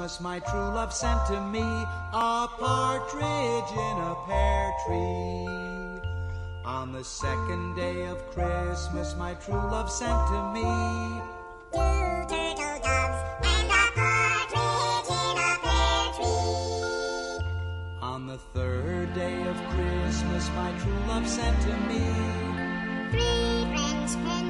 Christmas my true love sent to me a partridge in a pear tree. On the second day of Christmas my true love sent to me two turtle doves and a partridge in a pear tree. On the third day of Christmas my true love sent to me three French hens,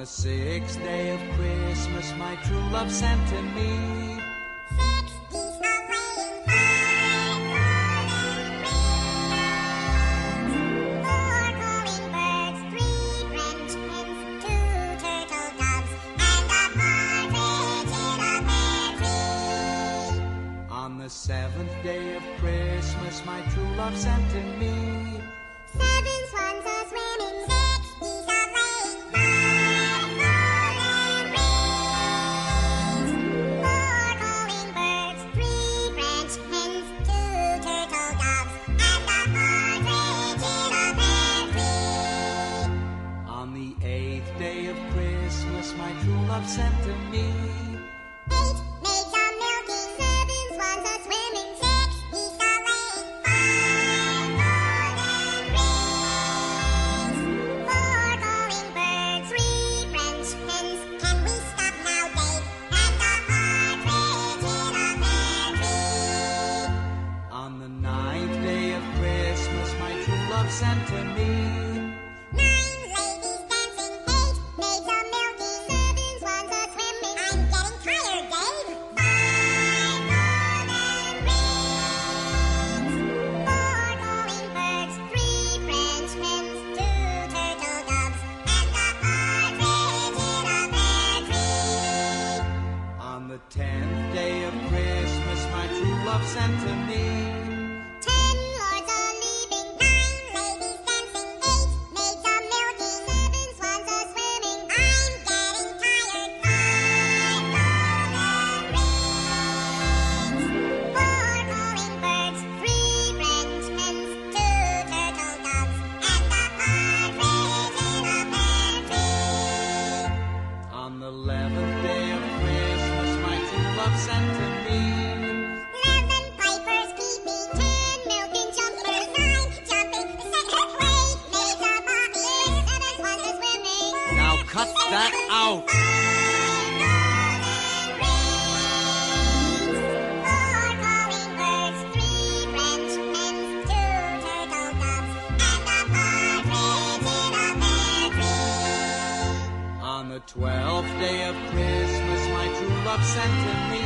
the sixth day of Christmas my true love sent to me. On the seventh day of Christmas my true love sent to me. Seven love sent to me Eight maids are milking, seven swans are swimming, six geese are laying, five golden rings. Four calling birds, three French hens. Can we stop now, Dave? And a partridge in a pear tree. On the ninth day of Christmas my true love sent to me love sent to me Ten lords are leaving, nine ladies dancing, eight maids are milking, seven swans are swimming. I'm getting tired. Five golden rings, four calling birds, three hens, two turtle doves, and a partridge in a pear tree. On the eleventh day of Christmas my true love sent to me that out. On the twelfth day of Christmas my true love sent to